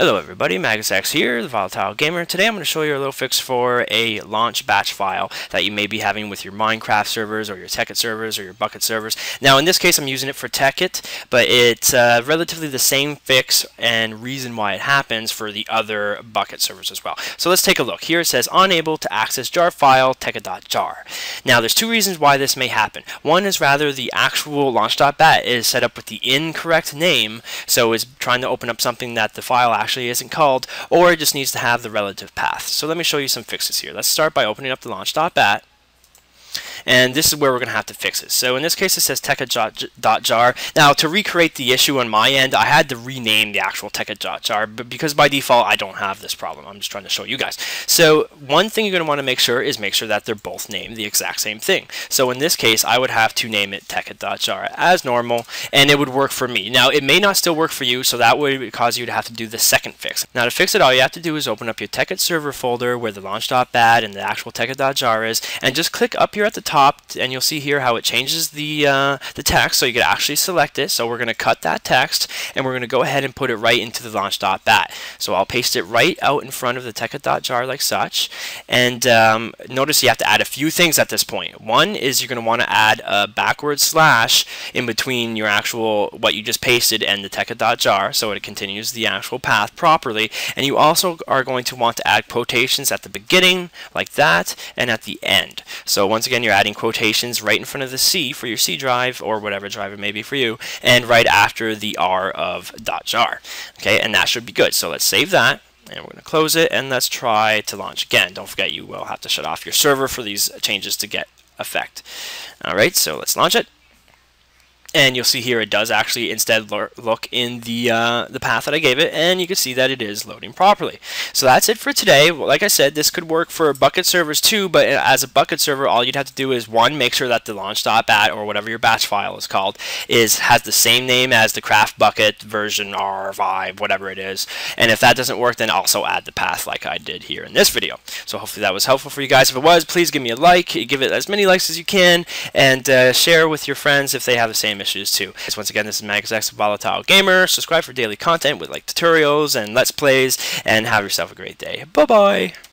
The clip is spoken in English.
Hello everybody, MaguzX here, the Volatile Gamer. Today I'm going to show you a little fix for a launch batch file that you may be having with your Minecraft servers or your Tekkit servers or your Bukkit servers. Now in this case I'm using it for Tekkit, but it's uh, relatively the same fix and reason why it happens for the other Bukkit servers as well. So let's take a look. Here it says unable to access jar file tekkit.jar. Now there's two reasons why this may happen. One is rather the actual launch.bat is set up with the incorrect name, so it's trying to open up something that the file actually actually isn't called, or it just needs to have the relative path. So let me show you some fixes here. Let's start by opening up the launch.bat and this is where we're going to have to fix it. So in this case it says tekkit.jar. Now to recreate the issue on my end, I had to rename the actual tekkit.jar, but because by default I don't have this problem. I'm just trying to show you guys. So one thing you're going to want to make sure is make sure that they're both named the exact same thing. So in this case I would have to name it tekkit.jar as normal, and it would work for me. Now it may not still work for you, so that would cause you to have to do the second fix. Now to fix it, all you have to do is open up your Tekkit server folder where the launch.bat and the actual tekkit.jar is, and just click up here at the top and you'll see here how it changes the uh, the text. So you can actually select it. So we're going to cut that text and we're going to go ahead and put it right into the launch.bat so I'll paste it right out in front of the tekkit.jar like such. And um, notice you have to add a few things at this point. One is you're going to want to add a backward slash in between your actual what you just pasted and the tekkit.jar so it continues the actual path properly. And you also are going to want to add quotations at the beginning like that and at the end. So once again you're adding quotations right in front of the C for your C drive or whatever drive it may be for you, and right after the R of dot .jar. Okay, and that should be good. So let's save that and we're going to close it and let's try to launch again. Don't forget you will have to shut off your server for these changes to get effect. Alright, so let's launch it and you'll see here it does actually instead look in the uh, the path that I gave it and you can see that it is loading properly. So that's it for today. Like I said this could work for Bukkit servers too but as a Bukkit server all you'd have to do is one make sure that the launch.bat or whatever your batch file is called is has the same name as the CraftBukkit version R5 whatever it is. And if that doesn't work then also add the path like I did here in this video. So hopefully that was helpful for you guys. If it was please give me a like give it as many likes as you can and uh, share with your friends if they have the same issues too. So once again, this is MaguzX Volatile Gamer. Subscribe for daily content with like tutorials and let's plays, and have yourself a great day. Bye bye.